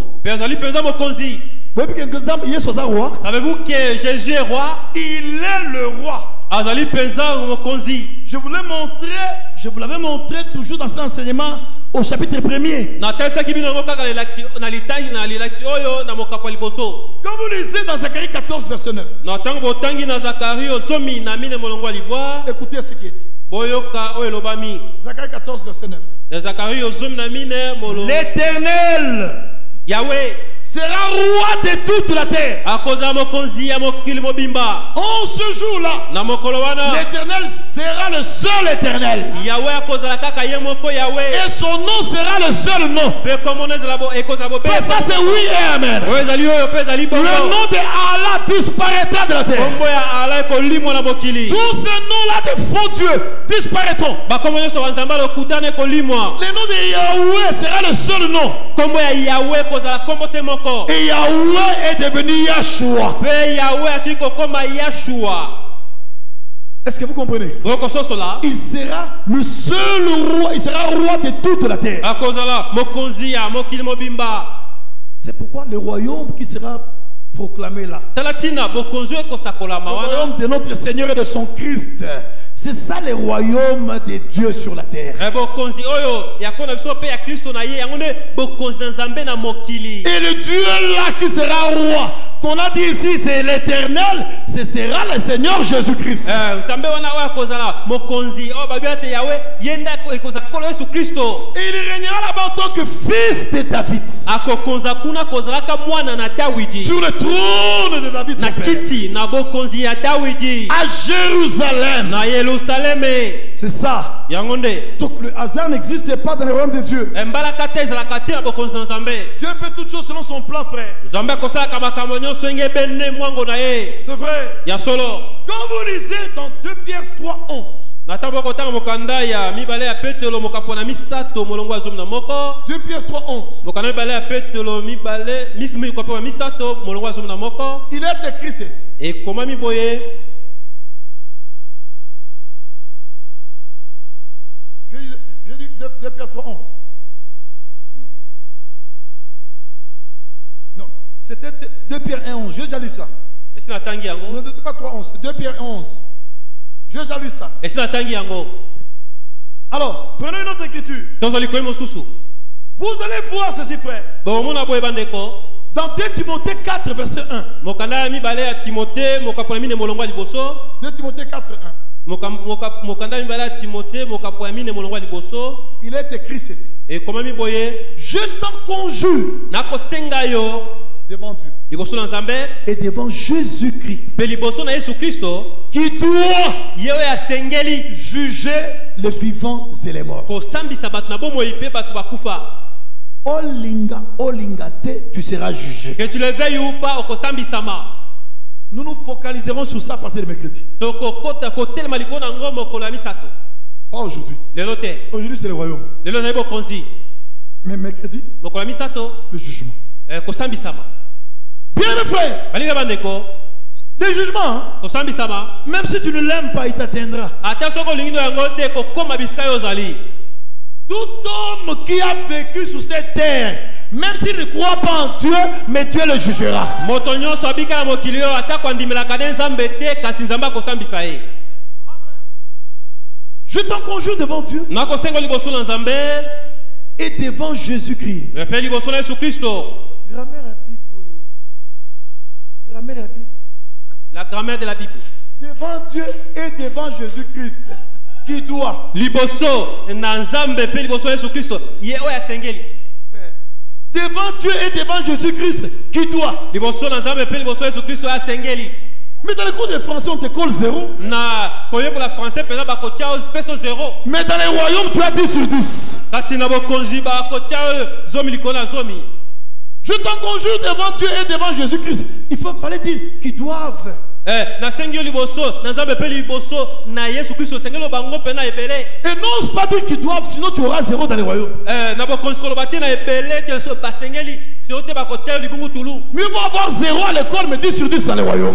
savez-vous que jésus est roi? Il est le roi. Je vous l'ai montré, je vous l'avais montré toujours dans cet enseignement au chapitre 1er. natalisaki bino yango kaka na elakisi- na litangi na lilakisi oyo na mokapo ya liboso Quand vous lisez dans Zacharie 14, verset 9, na ntango botangi na zakari ozomi na mine molongo ya libwa écoutez ce qui est dit. elobami. Zacharie 14, verset 9. na zakari ozomi na mine molongo. L'éternel! Yawe sera roi de toute la terre. En ce jour-là, l'éternel sera le seul éternel. Et son nom sera le seul nom. Et ça, c'est oui et amen. Le nom de Allah disparaîtra de la terre. Tous ces noms-là de faux dieux disparaîtront. Le nom de Yahweh sera le seul nom. Et Yahweh est devenu Yahshua. Est-ce que vous comprenez? Il sera le seul roi. Il sera roi de toute la terre. C'est pourquoi le royaume qui sera proclamé là, le royaume de notre Seigneur et de son Christ, c'est ça le royaume de Dieu sur la terre. Eh, Et le Dieu là qui sera roi, qu'on a dit ici, c'est l'éternel, ce sera le Seigneur Jésus-Christ. Eh, il régnera là-bas en tant que fils de David. Sur le trône de David, À Jérusalem. C'est ça. Donc le hasard n'existe pas dans le royaume de Dieu. nzambe Dieu fait toutes choses selon son plan, frère. Ye. C'est vrai. ya solo. Quand vous lisez dans 2 Pierre 3, 11, na ntango bokotanga mokanda ya mibale ya petelo mokapo na misato molongo ya zomi na moko. 2 Pierre 3, 11, mokanda mibale ya petelo mibale mis- mokapo ya misato molongo ya zomi na moko. Il est écrit ceci. ekomami boye. Je dis, je dis 2, 2 Pierre 3, 11. Non, non. Non, c'était 2 Pierre 1, 11. J'ai déjà lu ça. Ne dites pas 3, 11, c'est 2 Pierre 1, 11. J'ai déjà lu ça. Alors, prenez une autre écriture. Vous allez voir ceci, frère. Dans 2 Timothée 4, verset 1. mokanda ya mibale ya timote mokapo na mine molongo ya liboso 2 Timothée 4, 1. Moka- moka- mokanda ya mibale ya timote mokapo ya mine molongo ya liboso Il est écrit ceci. Je t'en conjure devant Dieu et devant Jésus-Christ kristo qui doit juger les vivants et les morts. Olinga, olinga te, tu seras jugé. que tu le veuilles ou pas Nous nous focaliserons sur ça à partir de mercredi. Pas aujourd'hui. Aujourd'hui, c'est le royaume. Mais mercredi, le jugement. Eh, kosambisama Bien, mes frères, balinga bandeko. Le jugement, hein, kosambisama même si tu ne l'aimes pas, il t'atteindra. ata soki olingi ndo yango te kokóma bisika oyo ozali. Tout homme qui a vécu sur cette terre, même s'il ne croit pas en Dieu, mais Dieu le jugera. Je t'en conjure devant Dieu. Et devant Jésus-Christ. Grammaire à Bible. oyo. Grammaire à Bible. la grammaire de la bible Devant Dieu et devant Jésus-Christ. Qui doit? Liboso na nzambe mpe liboso yesu kristo ye oyo asengeli Devant Dieu et devant Jésus-Christ. Qui doit? Liboso na nzambe mpe liboso yesu kristo oyo asengeli Mais dans les cours de français, on te colle zéro. na koyekola français mpenza bakotia peso zero Mais dans les royaumes, tu as 10 sur 10. kasi na bokonzi bakotia zomi likolo na zomi Je t'en conjure devant Dieu et devant Jésus-Christ. Il faut fallait dire qu'ils doivent. Eh, Et n'ose pas dire qu'ils doivent, sinon tu auras zéro dans les royaumes. Eh, Mieux vaut avoir zéro à l'école, mais 10 sur 10 dans les royaumes.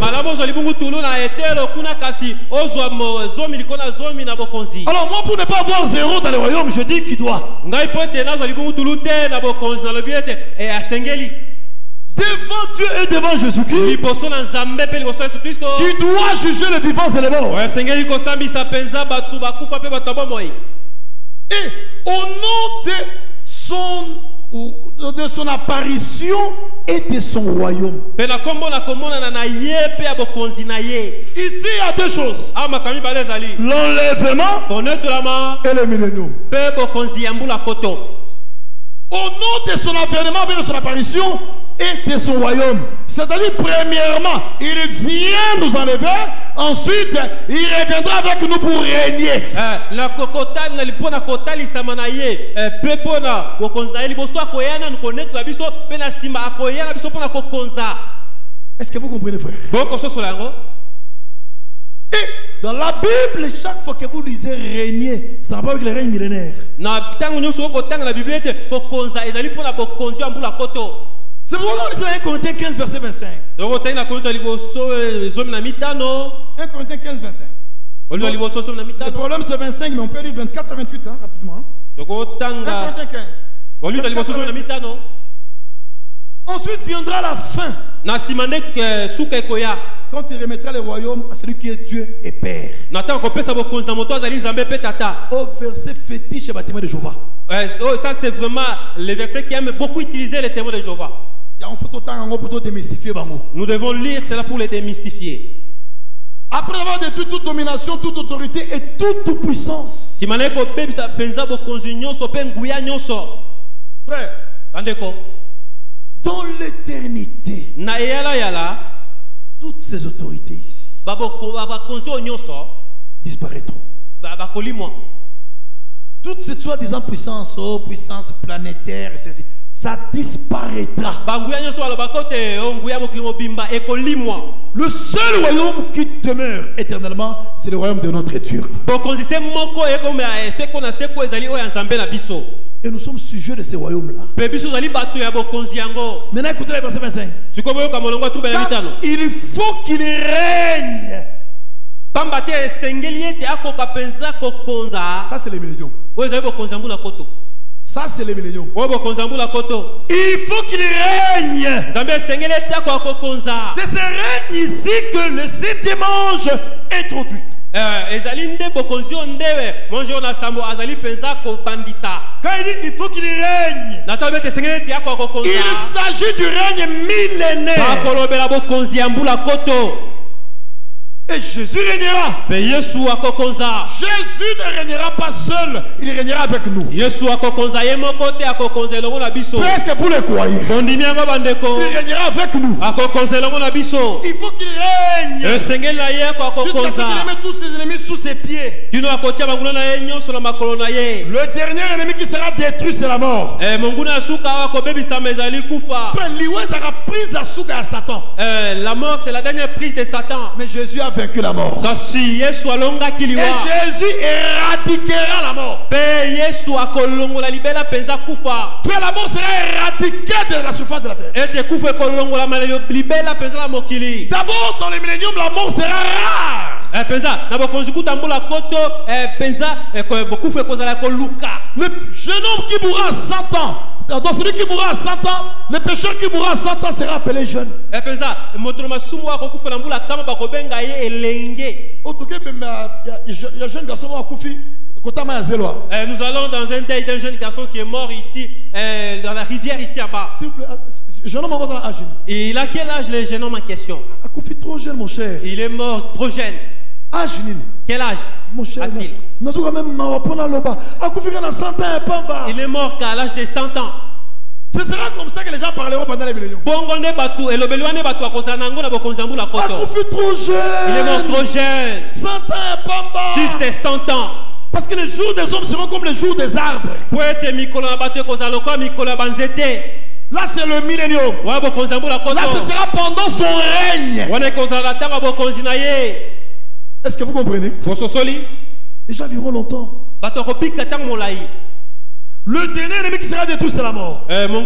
Alors moi, pour ne pas avoir zéro dans les royaumes, je dis qu'il doit. Devant Dieu et devant Jésus-Christ, tu dois juger les vivants et les morts. Et au nom de son, ou de son apparition et de son royaume. Ici, il y a deux choses. L'enlèvement et le millénium. Au nom de son avènement et de son apparition et de son royaume. C'est-à-dire, premièrement, il vient nous enlever. Ensuite, il reviendra avec nous pour régner. Est-ce que vous comprenez, frère? Et dans la Bible, chaque fois que vous lisez régner, c'est en rapport avec le règne millénaire. C'est pourquoi on dit dans 1 Corinthiens 15, verset 25. tokotangi na koneta liboso eh, zomi na mitano 1 Corinthiens 15, 25. oliwa liboso zomi na Le problème, c'est 25, mais on peut lire 24 à 28, hein, rapidement. hein. 1 tokotanga Corinthiens 15. oliwa liboso zomi na mitano Ensuite viendra la fin, ekoya quand il remettra le royaume à celui qui est Dieu et Père. Au verset fétiche et bâtiment de Jéhovah. Euh, oh, ça c'est vraiment le verset qui aime beaucoup utiliser les témoins de Jéhovah. Nous devons lire cela pour les démystifier. Après avoir détruit toute domination, toute autorité et toute puissance. nguya nyonso. Frère, dans l'éternité, toutes ces autorités ici disparaîtront. Toute cette soi-disant puissance, oh, puissance planétaire, ceci, ça disparaîtra. banguya nyonso balobaka te o nguya mokili mobimba ekolimwa Le seul royaume qui demeure éternellement, c'est le royaume de notre nzambe na biso Et nous sommes sujets de ce royaume-là. Maintenant, écoutez le verset 25. sikoyo boyoka molongo ya tubela Car mitano il faut qu'il règne. Ça, c'est le millénium. Ça, c'est le koto. Il faut qu'il règne. C'est ce règne ici que le septième ange introduit. Eh, Quand il dit il faut qu'il règne, il s'agit du règne millénaire. bakolobela bokonzi ya mbula koto Et Jésus régnera. Jésus ne régnera pas seul, il régnera avec nous. Est-ce que vous le croyez Il régnera avec nous. Il faut qu'il règne. Jusqu'à ce qu'il mette tous ses ennemis sous ses pieds. Le dernier ennemi qui sera détruit, c'est la mort. Enfin, prise à Satan. La mort c'est la dernière prise de satan Mais Jésus a vaincu la mort. Et Jésus éradiquera la mort. Puis la mort sera éradiquée de la surface de la terre. D'abord, dans le millénium, la mort sera rare. Le jeune homme qui mourra à 100 ans, dans celui qui mourra à 100 ans, le pécheur qui mourra à 100 ans sera appelé jeune. Il y a garçon qui nous allons dans un deuil d'un jeune garçon qui est mort ici, eh, dans la rivière ici en bas. S'il vous plaît, jeune homme à. Et il a quel âge le jeune homme en question? A couffé trop jeune, mon cher. Il est mort trop jeune. Âge nini? Quel âge? Mon cher. a-t-il? Nazuka même mawapona loba. A couffé quand on a 100 ans et pamba. Il est mort qu'à l'âge de 100 ans. Ce sera comme ça que les gens parleront pendant les milléniums. trop il est mort trop jeune 100 ans et pamba. juste 100 ans Parce que les jours des hommes seront comme les jours des arbres. Là, c'est le millénium. Là, ce sera pendant son règne. Est-ce que vous comprenez? Les gens vivront longtemps. Le dernier ennemi qui sera détruit, c'est la mort. Eh, Dieu,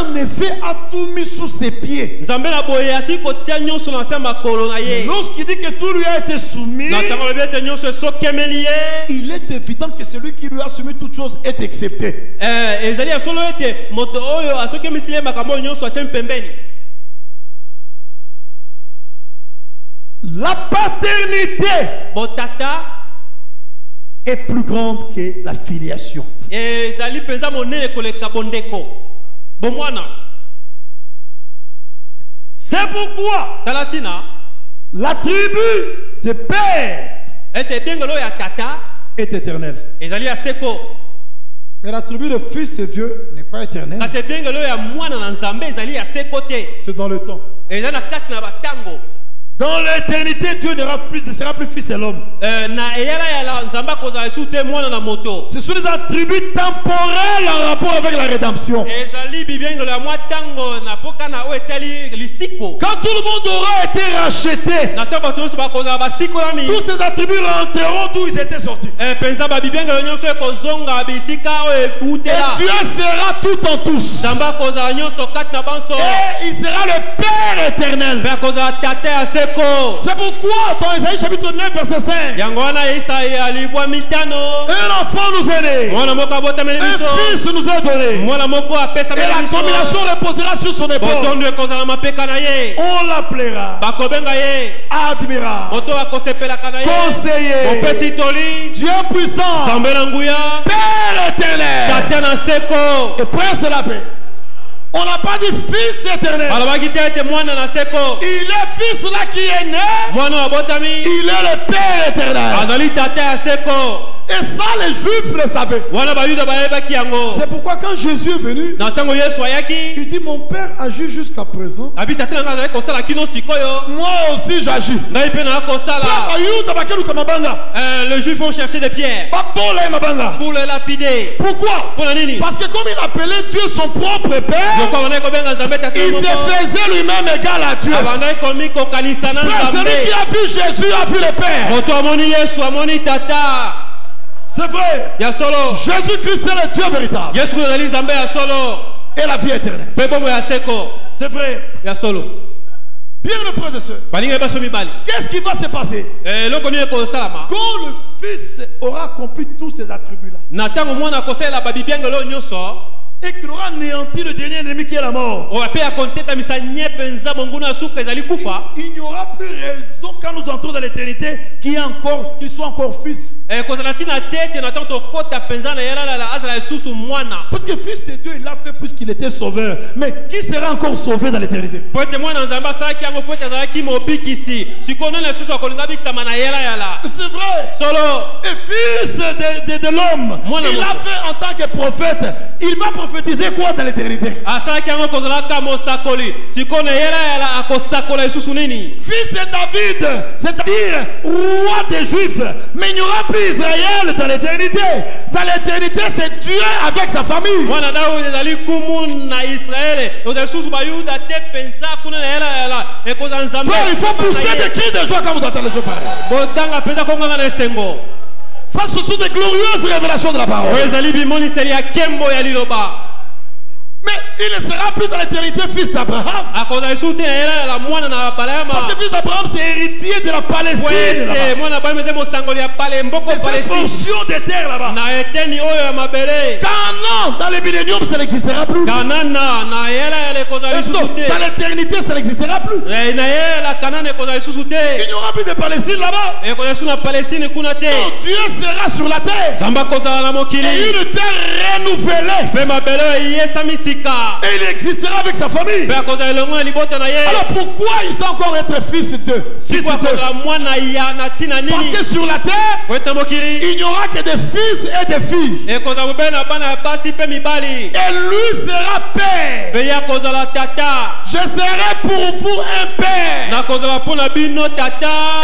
en effet, a tout mis sous ses pieds. Lorsqu'il dit que tout lui a été soumis, il est évident que celui qui lui a soumis toutes choses est excepté. Eh, ezali ya solo ete moto oyo asokemisili ye makambo oyo nyonso atyemi pembeni La paternité botata est plus grande que la filiation. bomwana C'est pourquoi la tribu de père tata est éternelle. seko Mais la tribu de fils de Dieu n'est pas éternelle. C'est dans le temps. Dans l'éternité, Dieu plus, ne sera plus fils de l'homme. Moto Ce sont des attributs temporels en rapport avec la rédemption. Quand tout le monde aura été racheté, tous ces attributs rentreront d'où ils étaient sortis. Eh, Et Dieu sera tout en tous. Et il sera le Père éternel. C'est pourquoi dans Isaïe chapitre 9 verset 5, yango wana isaya ya libwa mitano. un enfant nous est né, mwana moko abotameli un fils nous est donné, mwana moko et la domination reposera sur son épaule. botondo ekozala mapeka na ye. On l'appellera bakobenga ye. Admirable, moto akosepelaka na ye. Conseiller, mopesi toli. Dieu puissant, nzambe na nguya. Père éternel. Tata na seko. Et prince de la paix. On n'a pas dit fils éternel. Il est fils là qui est né. Il est le Père éternel. Et ça, les Juifs le savaient. C'est pourquoi quand Jésus est venu, il dit Mon Père agit jusqu'à présent. Moi aussi j'agis. Euh, le juif ont cherché des pierres. Pour le lapider. Pourquoi? Parce que comme il appelait Dieu son propre Père, il se faisait lui-même égal à Dieu. Frère, celui qui a vu Jésus a vu le Père. C'est vrai. ya solo. Jésus-Christ est le Dieu véritable. Et la vie éternelle. seko C'est vrai. ya solo. Bien mes frères et sœurs, qu'est-ce qui va se passer? Eh, quand le Fils aura accompli tous ces attributs-là et qu'il aura anéanti le dernier ennemi qui est la mort kufa il n'y aura plus raison quand nous entrons dans l'éternité qu'il encore, qu'il soit encore fils. Eh, Parce que fils de Dieu, il l'a fait puisqu'il était sauveur. Mais qui sera encore sauvé dans l'éternité? C'est vrai. solo Et fils de, de, de l'homme, il l'a fait en tant que prophète. Il va prophétiser quoi dans l'éternité? Asalaki yango kozalaka mosakoli. Sikoyo na yalayala akosakola lisusu nini? Fils de David, c'est-à-dire roi des Juifs. Mais il n'y aura plus Israël dans l'éternité. Dans l'éternité, c'est Dieu avec sa famille. mwana dawidi ezali kumu na israele ekozala lisusu bayuda te mpenza kuna na yalayala ekozala nzambe Frère, il faut pousser des cris de joie quand vous entendez botanga mpenza konganga na esengo Ça, ce sont des glorieuses révélations de la parole. Mais il ne sera plus dans l'éternité fils d'Abraham. Parce que fils d'Abraham, c'est héritier de la Palestine. palestine portion de terre là-bas. Canaan, dans le millénium, ça n'existera plus. Dans l'éternité, ça n'existera plus. Il n'y aura plus de Palestine là-bas. Non, Dieu sera sur la terre. Et une terre renouvelée. Et il existera avec sa famille. Alors pourquoi il doit encore être fils de Fils de? Parce que sur la terre, il n'y aura que des fils et des filles. Et lui sera père. Je serai pour vous un père.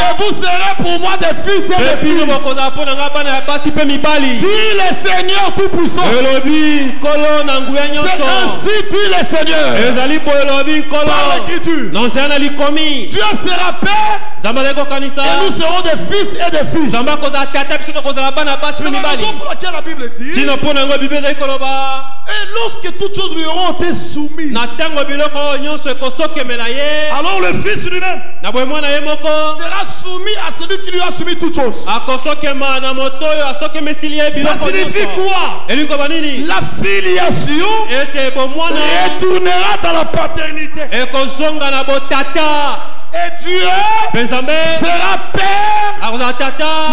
Et vous serez pour moi des fils et des filles. Dit le Seigneur Tout-Puissant. C'est ainsi dit le Seigneur. Par l'écriture. Dieu azali kokanisa et nous serons des fils et des filles. C'est la raison pour laquelle la Bible dit Et lorsque toutes choses lui auront été soumises, alors le Fils lui-même sera soumis à celui qui lui a soumis toutes choses. Ça signifie quoi? La filiation retournera dans la paternité. Et Dieu sera père.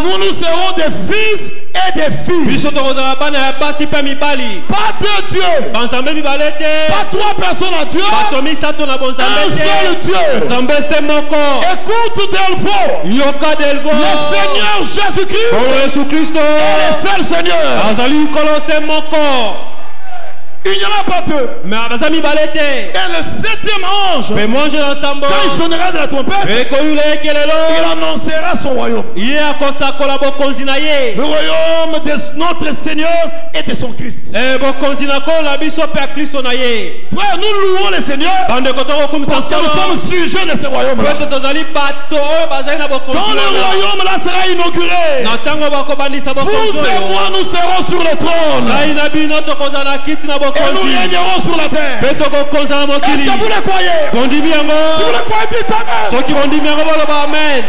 Nous, nous serons des fils et des filles. Pas deux dieux. banzambe mibale te Pas trois personnes à Dieu. Un seul Dieu. Écoute delvo Le Seigneur Jésus-Christ yesu kristo est le seul Seigneur. azali nkolo se moko Il n'y en a pas te Et le septième ange, quand il sonnera de la trompette, il annoncera son royaume. Le royaume de notre Seigneur et de son Christ. Eh, Frère, nous louons le Seigneur parce que nous sommes sujets de ce bazali na bokonzi Quand le wana. royaume-là sera inauguré, vous et moi, nous serons sur le trône. Et nous bokonzi régnerons sur la terre. mpe tokokonza na Est-ce mokili que vous le croyez? Bondimi yango Si vous le croyez, dites Amen. soki bondimi yango boloba amen